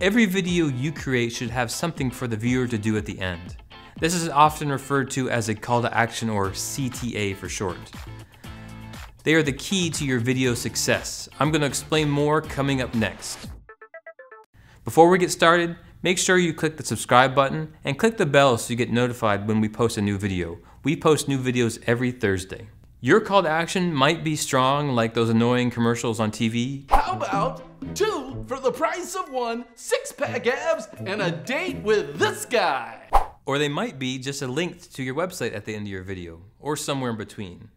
Every video you create should have something for the viewer to do at the end. This is often referred to as a call to action or CTA for short. They are the key to your video success. I'm going to explain more coming up next. Before we get started, make sure you click the subscribe button and click the bell so you get notified when we post a new video. We post new videos every Thursday. Your call to action might be strong like those annoying commercials on TV. How about the price of one, six pack abs, and a date with this guy? Or they might be just a link to your website at the end of your video, or somewhere in between.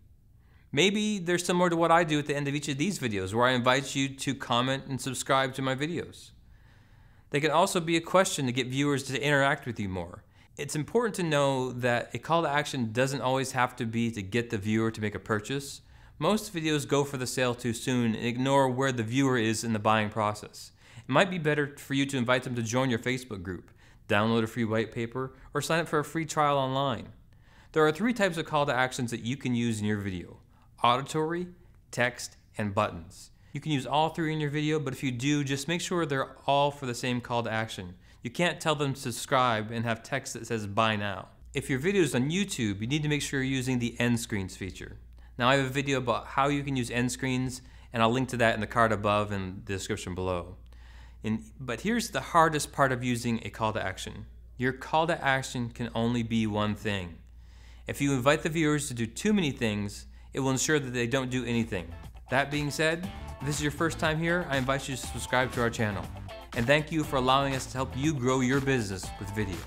Maybe they're similar to what I do at the end of each of these videos, where I invite you to comment and subscribe to my videos. They can also be a question to get viewers to interact with you more. It's important to know that a call to action doesn't always have to be to get the viewer to make a purchase. Most videos go for the sale too soon and ignore where the viewer is in the buying process. It might be better for you to invite them to join your Facebook group, download a free white paper, or sign up for a free trial online. There are three types of call to actions that you can use in your video auditory, text, and buttons. You can use all three in your video, but if you do, just make sure they're all for the same call to action. You can't tell them to subscribe and have text that says buy now. If your video is on YouTube, you need to make sure you're using the end screens feature. Now I have a video about how you can use end screens and I'll link to that in the card above and the description below. And, but here's the hardest part of using a call to action. Your call to action can only be one thing. If you invite the viewers to do too many things, it will ensure that they don't do anything. That being said, if this is your first time here, I invite you to subscribe to our channel. And thank you for allowing us to help you grow your business with video.